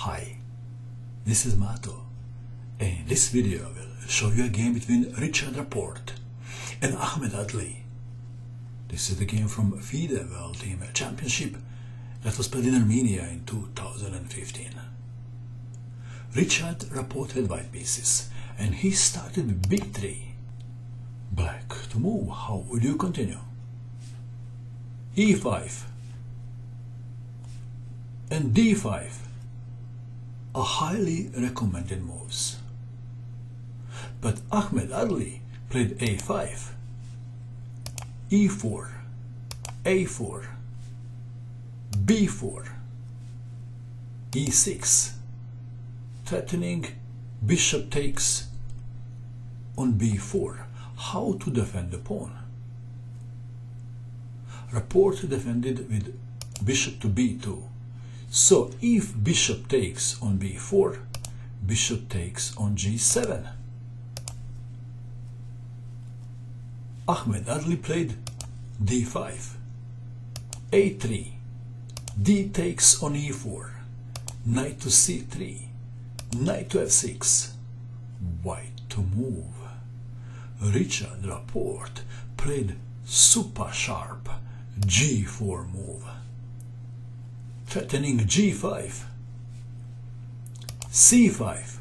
Hi, this is Mato. And in this video I will show you a game between Richard Rapport and Ahmed Adly. This is the game from FIDE World Team Championship that was played in Armenia in 2015. Richard Rapport had white pieces and he started with b3. Black to move, how would you continue? e5 and d5 are highly recommended moves. But Ahmed Adly played a5, e4, a4, b4, e6, threatening bishop takes on b4. How to defend the pawn? Rapport defended with bishop to b2 so if bishop takes on b4, bishop takes on g7. Ahmed Adly played d5, a3, d takes on e4, knight to c3, knight to f6, white to move. Richard Rapport played super sharp g4 move threatening g5, c5,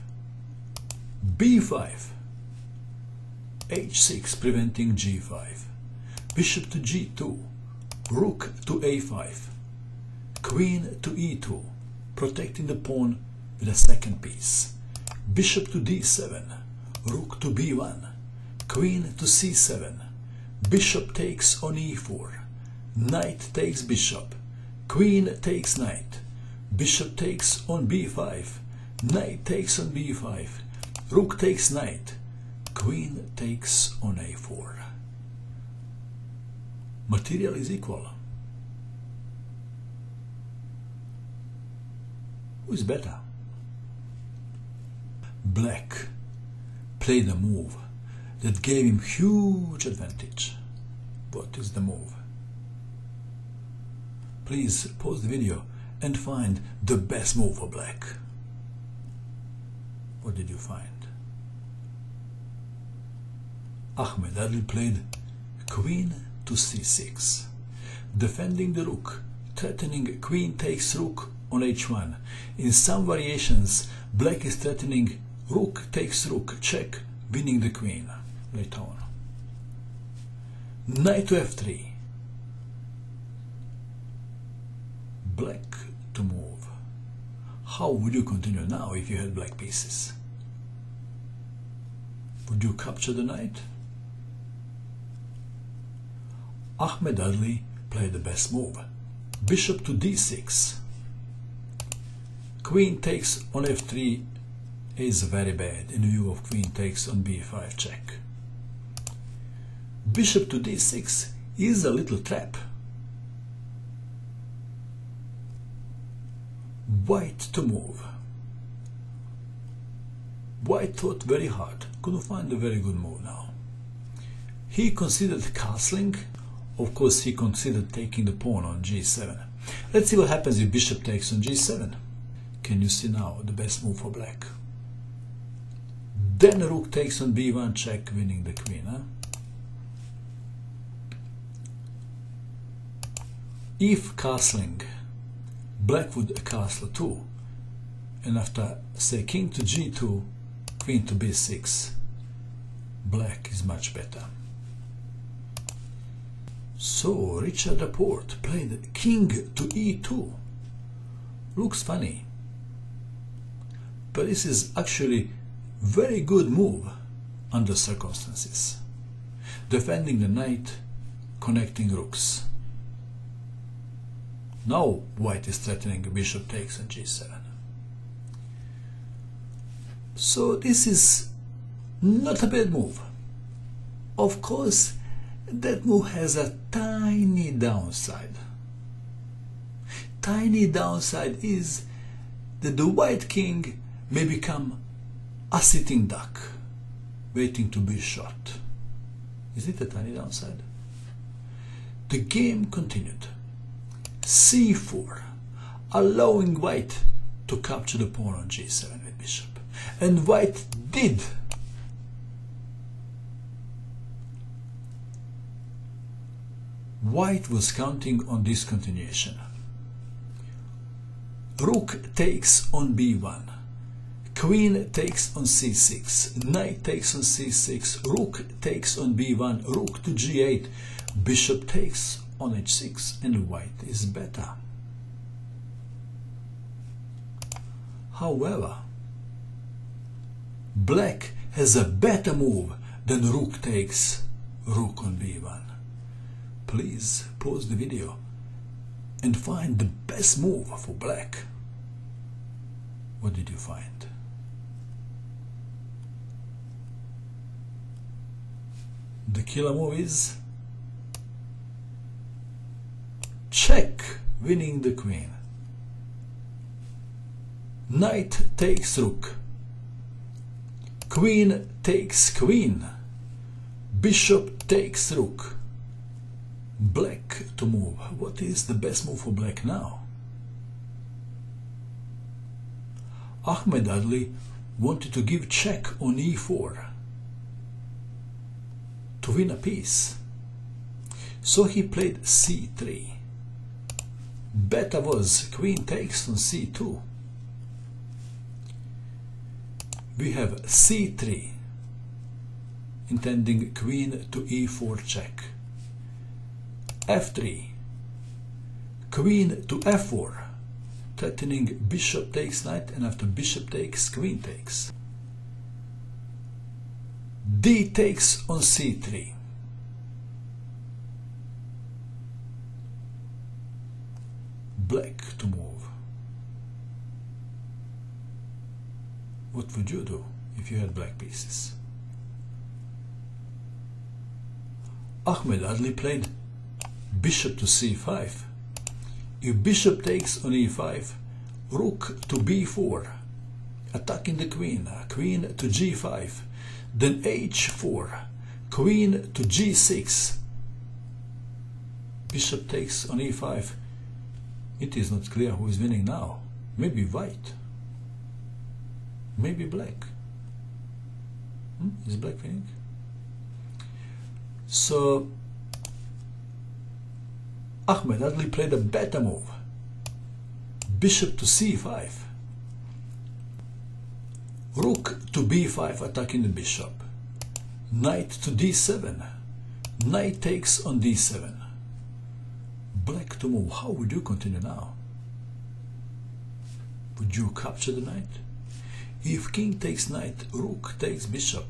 b5, h6 preventing g5, bishop to g2, rook to a5, queen to e2, protecting the pawn with a second piece, bishop to d7, rook to b1, queen to c7, bishop takes on e4, knight takes bishop, Queen takes knight. Bishop takes on b5. Knight takes on b5. Rook takes knight. Queen takes on a4. Material is equal. Who is better? Black played a move that gave him huge advantage. What is the move? Please pause the video and find the best move for black. What did you find? Ahmed Adly played queen to c6, defending the rook, threatening queen takes rook on h1. In some variations, black is threatening rook takes rook check, winning the queen later on. Knight to f3, black to move. How would you continue now if you had black pieces? Would you capture the knight? Ahmed Adly played the best move. Bishop to d6. Queen takes on f3 is very bad in view of queen takes on b5 check. Bishop to d6 is a little trap. White to move. White thought very hard, couldn't find a very good move now. He considered castling, of course he considered taking the pawn on g7. Let's see what happens if bishop takes on g7. Can you see now the best move for black? Then rook takes on b1 check, winning the queen. If castling black would castle 2 and after say king to g2 queen to b6 black is much better. So Richard Rapport played king to e2 looks funny but this is actually very good move under circumstances. Defending the knight connecting rooks now white is threatening bishop takes on g7. So this is not a bad move. Of course, that move has a tiny downside. Tiny downside is that the white king may become a sitting duck, waiting to be shot. Is it a tiny downside? The game continued c4, allowing white to capture the pawn on g7 with bishop. And white did. White was counting on this continuation. Rook takes on b1. Queen takes on c6. Knight takes on c6. Rook takes on b1. Rook to g8. Bishop takes on h6 and white is better. However, black has a better move than rook takes rook on b1. Please pause the video and find the best move for black. What did you find? The killer move is check, winning the queen. Knight takes rook. Queen takes queen. Bishop takes rook. Black to move. What is the best move for black now? Ahmed Adly wanted to give check on e4 to win a piece. So he played c3. Beta was queen takes on c2. We have c3, intending queen to e4 check. f3, queen to f4, threatening bishop takes knight and after bishop takes queen takes. d takes on c3. Black to move. What would you do if you had black pieces? Ahmed Adly played bishop to c5. If bishop takes on e5, rook to b4, attacking the queen, queen to g5, then h4, queen to g6, bishop takes on e5, it is not clear who is winning now. Maybe white. Maybe black. Hmm? Is black winning? So Ahmed Adly played a better move. Bishop to c5. Rook to b5 attacking the bishop. Knight to d7. Knight takes on d7 black to move, how would you continue now? Would you capture the knight? If king takes knight, rook takes bishop.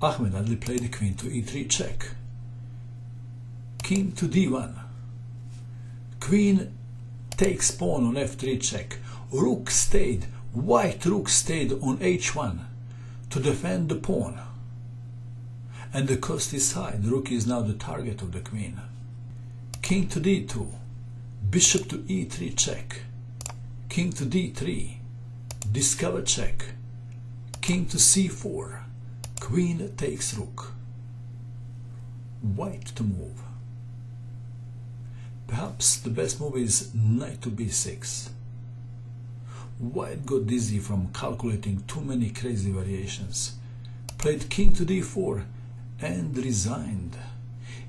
Ahmed Adly played the queen to e3 check. King to d1. Queen takes pawn on f3 check. Rook stayed, white rook stayed on h1 to defend the pawn. And the cost is high, the rook is now the target of the queen king to d2, bishop to e3 check, king to d3, discover check, king to c4, queen takes rook, white to move. Perhaps the best move is knight to b6. White got dizzy from calculating too many crazy variations, played king to d4 and resigned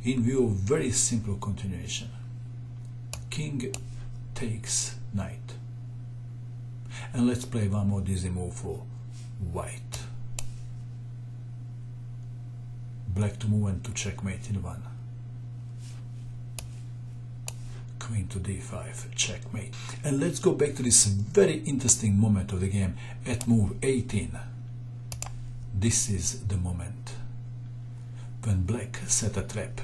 in view of very simple continuation. King takes knight. And let's play one more dizzy move for white. Black to move and to checkmate in one. Queen to d5, checkmate. And let's go back to this very interesting moment of the game at move 18. This is the moment when black set a trap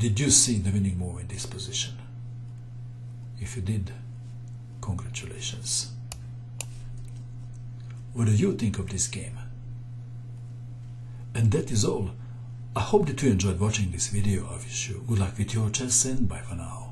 did you see the winning move in this position? If you did, congratulations. What do you think of this game? And that is all. I hope that you enjoyed watching this video. I wish you good luck with your chess and bye for now.